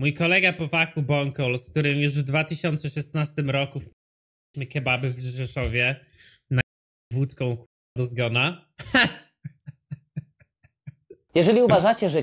Mój kolega po fachu Bonkol, z którym już w 2016 roku wpiliśmy kebaby w Rzeszowie na wódką do zgona. Jeżeli uważacie, że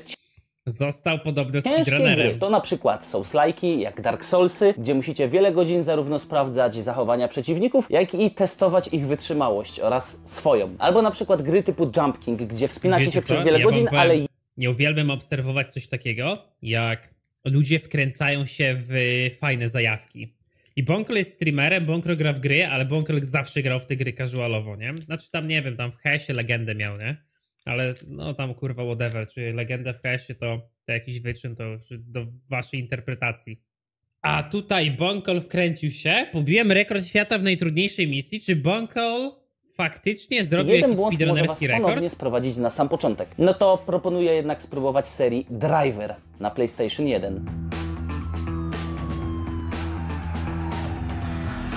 Został Ciężkie speedrunnerem. to na przykład Souls-like'i, jak Dark Soulsy, gdzie musicie wiele godzin zarówno sprawdzać zachowania przeciwników, jak i testować ich wytrzymałość oraz swoją. Albo na przykład gry typu Jump King, gdzie wspinacie Wiecie się co? przez wiele Ja godzin, powiem- ale Nie uwielbiam obserwować coś takiego, jak ludzie wkręcają się w fajne zajawki. I Bonkol jest streamerem, Bonkol gra w gry, ale Bonkol zawsze grał w te gry casualowo, nie? Znaczy tam, nie wiem, tam w HS-ie legendę miał, nie? Ale no tam kurwa whatever, czy legendę w HS-ie to, to jakiś wyczyn, to już do waszej interpretacji. A tutaj Bonkol wkręcił się, pobiłem rekord świata w najtrudniejszej misji. Czy Bonkol faktycznie zrobił jeden jakiś błąd może was rekord? ponownie sprowadzić na sam początek. No to proponuję jednak spróbować serii Driver na PlayStation 1.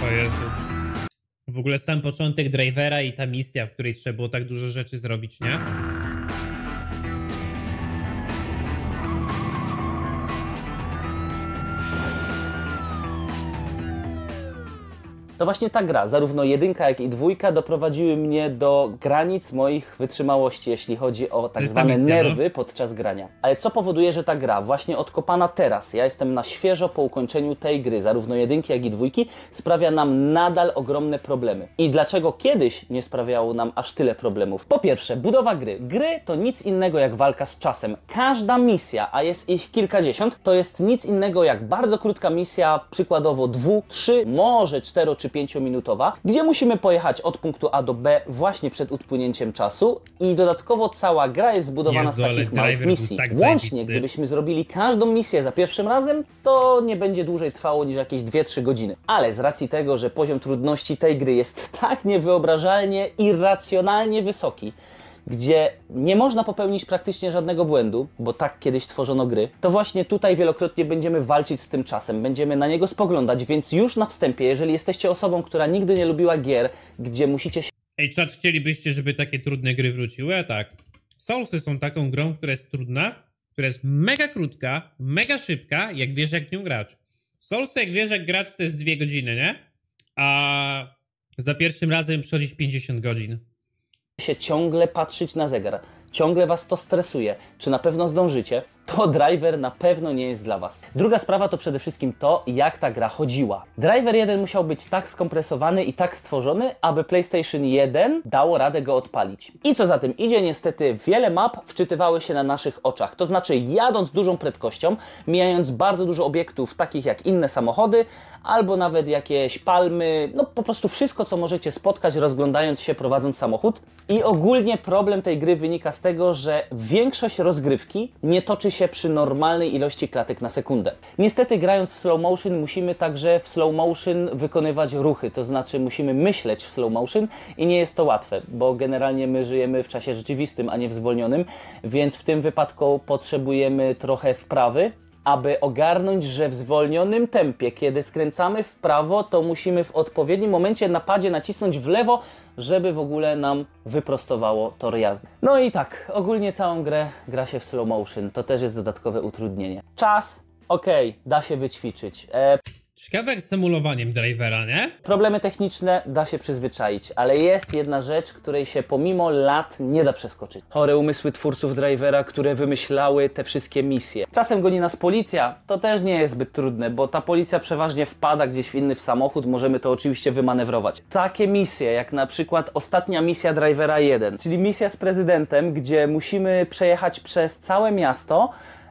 O Jezu. W ogóle sam początek drivera i ta misja, w której trzeba było tak dużo rzeczy zrobić, nie? To właśnie ta gra, zarówno jedynka, jak i dwójka, doprowadziły mnie do granic moich wytrzymałości, jeśli chodzi o tak zwane misja, no. nerwy podczas grania. Ale co powoduje, że ta gra, właśnie odkopana teraz, ja jestem na świeżo po ukończeniu tej gry, zarówno jedynki, jak i dwójki, sprawia nam nadal ogromne problemy. I dlaczego kiedyś nie sprawiało nam aż tyle problemów? Po pierwsze, budowa gry. Gry to nic innego jak walka z czasem. Każda misja, a jest ich kilkadziesiąt, to jest nic innego jak bardzo krótka misja, przykładowo dwu, trzy, może cztero czy pięciominutowa, gdzie musimy pojechać od punktu A do B właśnie przed upłynięciem czasu i dodatkowo cała gra jest zbudowana Jezu, z takich małych misji. tak Łącznie, zajebisty. gdybyśmy zrobili każdą misję za pierwszym razem, to nie będzie dłużej trwało niż jakieś 2-3 godziny. Ale z racji tego, że poziom trudności tej gry jest tak niewyobrażalnie, irracjonalnie wysoki, gdzie nie można popełnić praktycznie żadnego błędu, bo tak kiedyś tworzono gry, to właśnie tutaj wielokrotnie będziemy walczyć z tym czasem, będziemy na niego spoglądać, więc już na wstępie, jeżeli jesteście osobą, która nigdy nie lubiła gier, gdzie musicie się Ej, czat, chcielibyście, żeby takie trudne gry wróciły? A tak. Soulsy są taką grą, która jest trudna, która jest mega krótka, mega szybka, jak wiesz jak w nią grać. Soulsy, jak wiesz jak grać, to jest dwie godziny, nie? A za pierwszym razem przechodzisz 50 godzin. Się ciągle patrzeć na zegar, ciągle was to stresuje, czy na pewno zdążycie, to driver na pewno nie jest dla was. Druga sprawa to przede wszystkim to, jak ta gra chodziła. Driver 1 musiał być tak skompresowany i tak stworzony, aby PlayStation 1 dało radę go odpalić. I co za tym idzie, niestety wiele map wczytywały się na naszych oczach. To znaczy, jadąc dużą prędkością, mijając bardzo dużo obiektów, takich jak inne samochody, albo nawet jakieś palmy, no po prostu wszystko, co możecie spotkać, rozglądając się, prowadząc samochód. I ogólnie problem tej gry wynika z tego, że większość rozgrywki nie toczy się przy normalnej ilości klatek na sekundę. Niestety, grając w slow motion, musimy także w slow motion wykonywać ruchy, to znaczy musimy myśleć w slow motion i nie jest to łatwe, bo generalnie my żyjemy w czasie rzeczywistym, a nie w zwolnionym, więc w tym wypadku potrzebujemy trochę wprawy, aby ogarnąć, że w zwolnionym tempie, kiedy skręcamy w prawo, to musimy w odpowiednim momencie na padzie nacisnąć w lewo, żeby w ogóle nam wyprostowało tor jazdy. No i tak, ogólnie całą grę gra się w slow motion, to też jest dodatkowe utrudnienie. Czas, okej, da się wyćwiczyć. E, Ciekawe jak z symulowaniem drivera, nie? Problemy techniczne da się przyzwyczaić, ale jest jedna rzecz, której się pomimo lat nie da przeskoczyć. Chore umysły twórców drivera, które wymyślały te wszystkie misje. Czasem goni nas policja, to też nie jest zbyt trudne, bo ta policja przeważnie wpada gdzieś w inny samochód, możemy to oczywiście wymanewrować. Takie misje, jak na przykład ostatnia misja drivera 1, czyli misja z prezydentem, gdzie musimy przejechać przez całe miasto,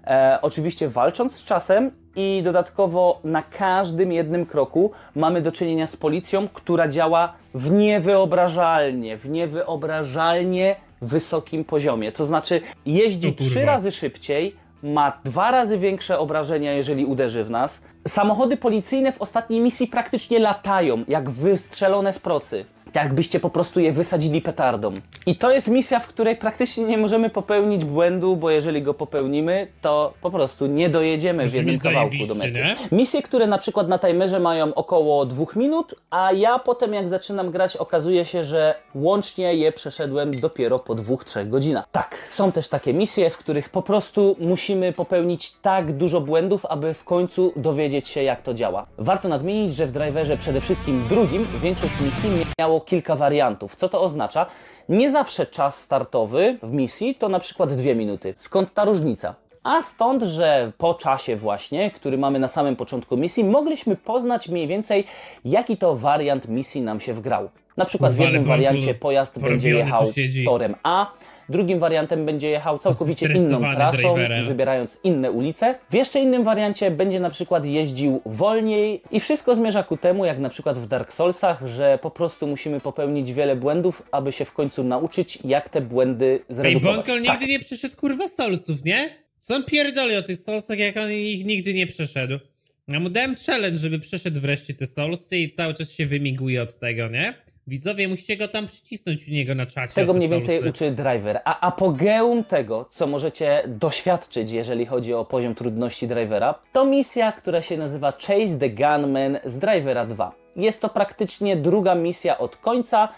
E, oczywiście walcząc z czasem i dodatkowo na każdym jednym kroku mamy do czynienia z policją, która działa w niewyobrażalnie, w niewyobrażalnie wysokim poziomie. To znaczy jeździ O kurwa. trzy razy szybciej, ma dwa razy większe obrażenia, jeżeli uderzy w nas. Samochody policyjne w ostatniej misji praktycznie latają, jak wystrzelone z procy. Tak jakbyście po prostu je wysadzili petardą. I to jest misja, w której praktycznie nie możemy popełnić błędu, bo jeżeli go popełnimy, to po prostu nie dojedziemy w jednym kawałku do mety. nie? Misje, które na przykład na timerze mają około dwóch minut, a ja potem jak zaczynam grać okazuje się, że łącznie je przeszedłem dopiero po dwóch, trzech godzinach. Tak, są też takie misje, w których po prostu musimy popełnić tak dużo błędów, aby w końcu dowiedzieć się jak to działa. Warto nadmienić, że w driverze przede wszystkim drugim większość misji miało kilka wariantów. Co to oznacza? Nie zawsze czas startowy w misji to na przykład dwie minuty. Skąd ta różnica? A stąd, że po czasie właśnie, który mamy na samym początku misji, mogliśmy poznać mniej więcej, jaki to wariant misji nam się wgrał. Na przykład w jednym wariancie pojazd będzie jechał torem A, drugim wariantem będzie jechał całkowicie inną trasą, driverem. wybierając inne ulice. W jeszcze innym wariancie będzie na przykład jeździł wolniej i wszystko zmierza ku temu, jak na przykład w Dark Soulsach, że po prostu musimy popełnić wiele błędów, aby się w końcu nauczyć, jak te błędy Ej, zredukować. Bonkol Tak. nigdy nie przeszedł kurwa Soulsów, nie? Co on pierdoli o tych Soulsach, jak on ich nigdy nie przeszedł? Ja mu dałem challenge, żeby przeszedł wreszcie te Soulsy i cały czas się wymiguje od tego, nie? Widzowie, musicie go tam przycisnąć u niego na czacie. Tego mniej więcej uczy driver. A apogeum tego, co możecie doświadczyć, jeżeli chodzi o poziom trudności drivera, to misja, która się nazywa Chase the Gunman z Drivera 2. Jest to praktycznie druga misja od końca.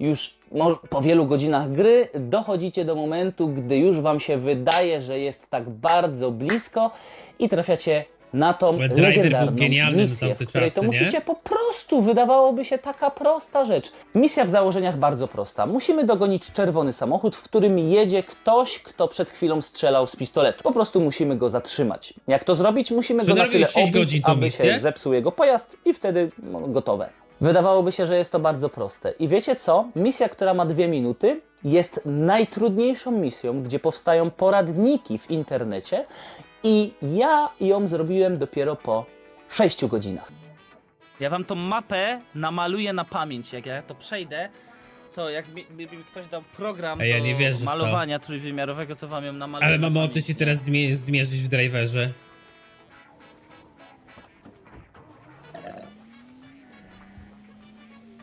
Już po wielu godzinach gry dochodzicie do momentu, gdy już Wam się wydaje, że jest tak bardzo blisko i trafiacie na tą legendarną misję, w której to czasy, nie? musicie po prostu wydawałoby się taka prosta rzecz. Misja w założeniach bardzo prosta. Musimy dogonić czerwony samochód, w którym jedzie ktoś, kto przed chwilą strzelał z pistoletu. Po prostu musimy go zatrzymać. Jak to zrobić? Musimy Czy go na tyle obić, aby misję? się zepsuł jego pojazd i wtedy no, gotowe. Wydawałoby się, że jest to bardzo proste. I wiecie co? Misja, która ma dwie minuty, jest najtrudniejszą misją, gdzie powstają poradniki w internecie i ja ją zrobiłem dopiero po 6 godzinach. Ja wam tą mapę namaluję na pamięć. Jak ja to przejdę, to jak mi, mi, mi ktoś dał program ja do nie wierzę w to. malowania trójwymiarowego, to wam ją namaluję. Ale na mamy o to pamięć, się nie? teraz zmie- zmierzyć w driverze.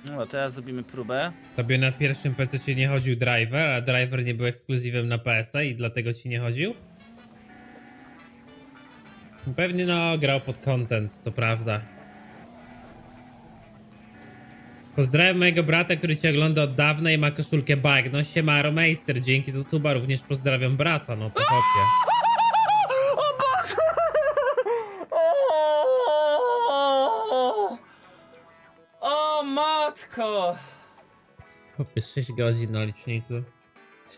No, teraz zrobimy próbę. Tobie na pierwszym PC ci nie chodził driver, a driver nie był ekskluzywem na PS-a i dlatego ci nie chodził? Pewnie no, grał pod content, to prawda. Pozdrawiam mojego brata, który cię ogląda od dawna i ma koszulkę Bagno. Siema Romeister, dzięki za suba, również pozdrawiam brata, no to hopie. O matko! Hopie, 6 godzin na liczniku.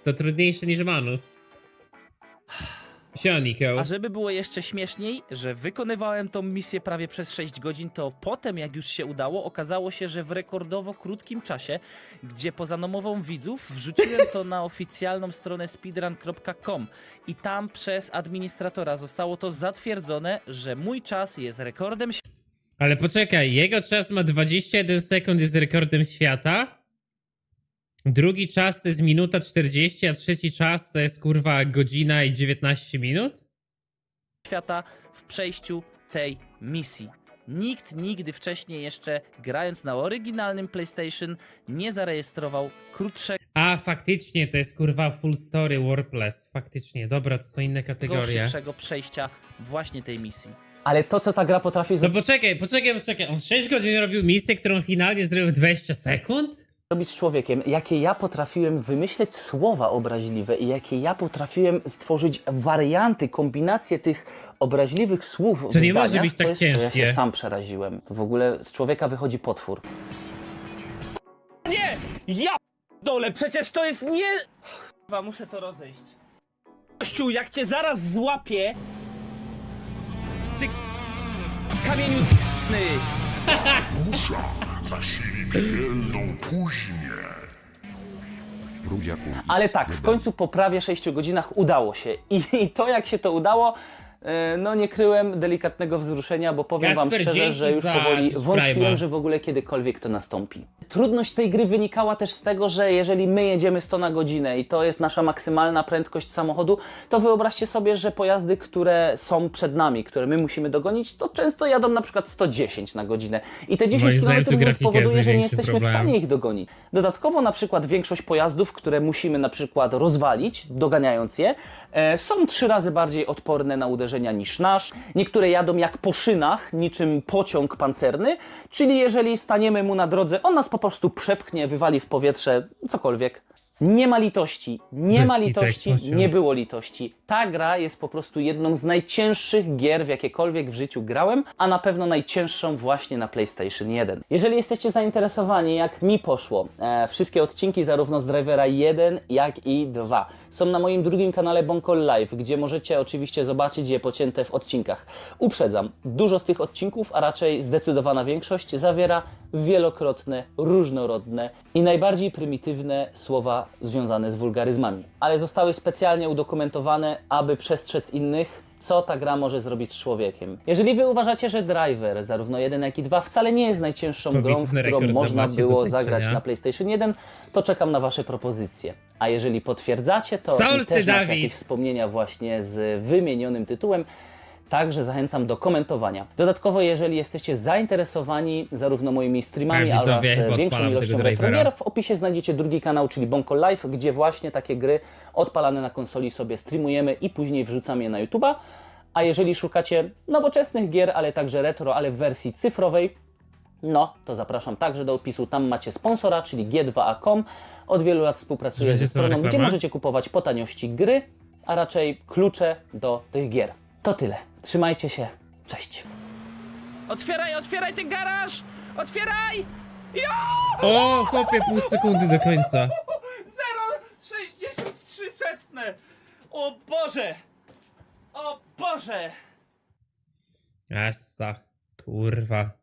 To trudniejsze niż Manus. A żeby było jeszcze śmieszniej, że wykonywałem tą misję prawie przez 6 godzin, to potem jak już się udało, okazało się, że w rekordowo krótkim czasie, gdzie poza namową widzów wrzuciłem to na oficjalną stronę speedrun.com i tam przez administratora zostało to zatwierdzone, że mój czas jest rekordem Ale poczekaj, jego czas ma 21 sekund, jest rekordem świata. Drugi czas to jest minuta 40, a trzeci czas to jest kurwa godzina i 19 minut? świata w przejściu tej misji. Nikt nigdy wcześniej jeszcze grając na oryginalnym PlayStation nie zarejestrował krótszego A, faktycznie, to jest kurwa full story Warpless. Faktycznie, dobra, to są inne kategorie. szybszego przejścia właśnie tej misji. Ale to, co ta gra potrafi No poczekaj, poczekaj, poczekaj. On 6 godzin robił misję, którą finalnie zrobił w 20 sekund? Zrobić z człowiekiem, jakie ja potrafiłem wymyśleć słowa obraźliwe i jakie ja potrafiłem stworzyć warianty, kombinacje tych obraźliwych słów To nie może być tak to jest, To ja ciężkie. się sam przeraziłem. W ogóle z człowieka wychodzi potwór. Nie! Ja dole, przecież to jest nie... Chyba muszę to rozejść. Kościół, jak cię zaraz złapię... Ty... Kamieniu zasili piekielną później. Rudziaku. Ale tak, w końcu po prawie 6 godzinach udało się. I, I to, jak się to udało, no nie kryłem delikatnego wzruszenia, bo powiem wam szczerze, że już powoli wątpiłem, że w ogóle kiedykolwiek to nastąpi. Trudność tej gry wynikała też z tego, że jeżeli my jedziemy 100 na godzinę i to jest nasza maksymalna prędkość samochodu, to wyobraźcie sobie, że pojazdy, które są przed nami, które my musimy dogonić, to często jadą na przykład 110 na godzinę. I te 10 Moim km tu już grafika jest powoduje, że nie jesteśmy w problemem. stanie ich dogonić. Dodatkowo na przykład większość pojazdów, które musimy na przykład rozwalić, doganiając je, e, są trzy razy bardziej odporne na uderzenia niż nasz. Niektóre jadą jak po szynach, niczym pociąg pancerny, czyli jeżeli staniemy mu na drodze, on nas po prostu przepchnie, wywali w powietrze, cokolwiek. Nie ma litości, nie Bez ma litości, nie było litości. Ta gra jest po prostu jedną z najcięższych gier, w jakiekolwiek w życiu grałem, a na pewno najcięższą właśnie na PlayStation 1. Jeżeli jesteście zainteresowani, jak mi poszło, e, wszystkie odcinki zarówno z Drivera 1, jak i 2 są na moim drugim kanale Bonkol Live, gdzie możecie oczywiście zobaczyć je pocięte w odcinkach. Uprzedzam, dużo z tych odcinków, a raczej zdecydowana większość, zawiera wielokrotne, różnorodne i najbardziej prymitywne słowa związane z wulgaryzmami. Ale zostały specjalnie udokumentowane, aby przestrzec innych, co ta gra może zrobić z człowiekiem. Jeżeli wy uważacie, że Driver, zarówno 1 jak i 2, wcale nie jest najcięższą grą, w którą można było dotyczy, zagrać nie? na PlayStation 1, to czekam na wasze propozycje. A jeżeli potwierdzacie to Solsy i też macie Dawid. jakieś wspomnienia właśnie z wymienionym tytułem, Także zachęcam do komentowania. Dodatkowo, jeżeli jesteście zainteresowani zarówno moimi streamami A, widzowie, oraz większą ilością retrogier, w opisie znajdziecie drugi kanał, czyli Bonko Live, gdzie właśnie takie gry odpalane na konsoli sobie streamujemy i później wrzucam je na YouTube'a. A jeżeli szukacie nowoczesnych gier, ale także retro, ale w wersji cyfrowej, no, to zapraszam także do opisu. Tam macie sponsora, czyli G2A.com. Od wielu lat współpracuję ze stroną, gdzie możecie kupować po taniości gry, a raczej klucze do tych gier. To tyle. Trzymajcie się. Cześć. Otwieraj, otwieraj ten garaż! Otwieraj! Jo! O, chłopie, pół sekundy do końca. 0,63 setne! O Boże! O Boże! Essa, kurwa.